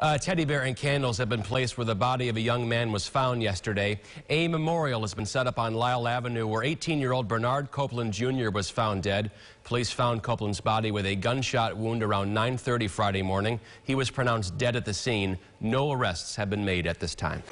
A teddy bear and candles have been placed where the body of a young man was found yesterday. A memorial has been set up on Lyell Avenue where 18-year-old Bernard Copeland Jr. was found dead. Police found Copeland's body with a gunshot wound around 9.30 Friday morning. He was pronounced dead at the scene. No arrests have been made at this time.